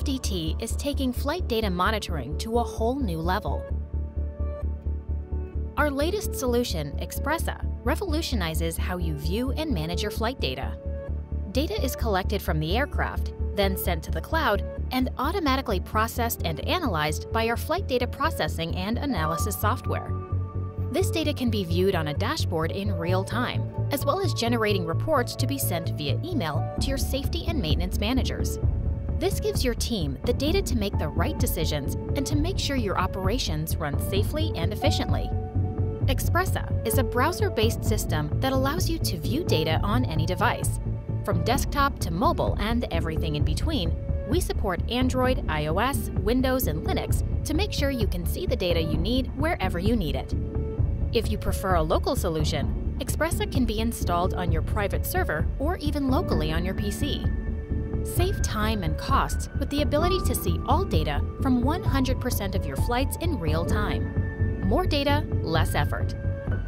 FDT is taking flight data monitoring to a whole new level. Our latest solution, XpressA, revolutionizes how you view and manage your flight data. Data is collected from the aircraft, then sent to the cloud, and automatically processed and analyzed by our flight data processing and analysis software. This data can be viewed on a dashboard in real time, as well as generating reports to be sent via email to your safety and maintenance managers. This gives your team the data to make the right decisions and to make sure your operations run safely and efficiently. XpressA is a browser-based system that allows you to view data on any device. From desktop to mobile and everything in between, we support Android, iOS, Windows, and Linux to make sure you can see the data you need wherever you need it. If you prefer a local solution, XpressA can be installed on your private server or even locally on your PC. Save time and costs with the ability to see all data from 100% of your flights in real time. More data, less effort.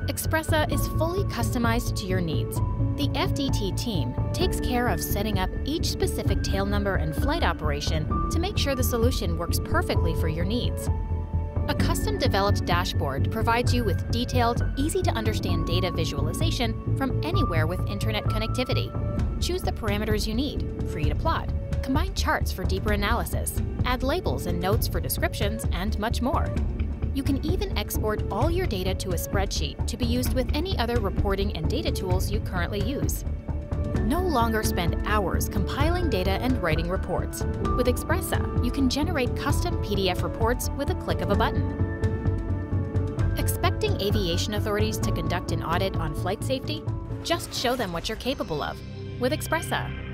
XpressA is fully customized to your needs. The FDT team takes care of setting up each specific tail number and flight operation to make sure the solution works perfectly for your needs. A custom developed dashboard provides you with detailed, easy to understand data visualization from anywhere with internet connectivity. Choose the parameters you need, free to plot, combine charts for deeper analysis, add labels and notes for descriptions, and much more. You can even export all your data to a spreadsheet to be used with any other reporting and data tools you currently use. No longer spend hours compiling data and writing reports. With XpressA, you can generate custom PDF reports with a click of a button. Expecting aviation authorities to conduct an audit on flight safety? Just show them what you're capable of with XpressA.